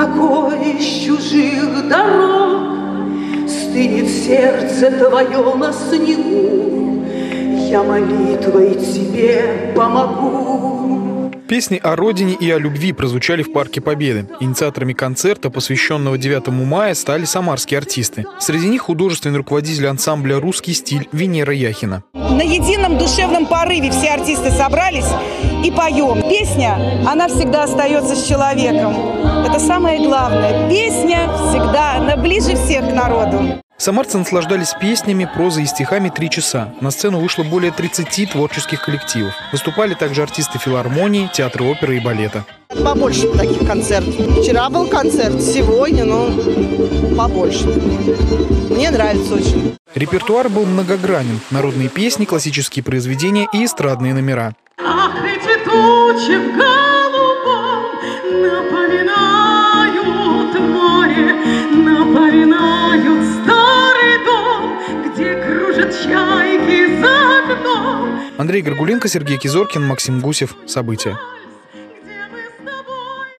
какой из чужих дорог Стынет сердце твое на снегу, Я молитвой тебе помогу. Песни о родине и о любви прозвучали в Парке Победы. Инициаторами концерта, посвященного 9 мая, стали самарские артисты. Среди них художественный руководитель ансамбля «Русский стиль» Венера Яхина. На едином душевном порыве все артисты собрались и поем. Песня, она всегда остается с человеком. Это самое главное. Песня всегда она ближе всех к народу. Самарцы наслаждались песнями, прозой и стихами три часа. На сцену вышло более 30 творческих коллективов. Выступали также артисты филармонии, театра оперы и балета. Побольше таких концертов. Вчера был концерт, сегодня, ну, побольше. Мне нравится очень. Репертуар был многогранен. Народные песни, классические произведения и эстрадные номера. Ах, Андрей Горгуленко, Сергей Кизоркин, Максим Гусев. События.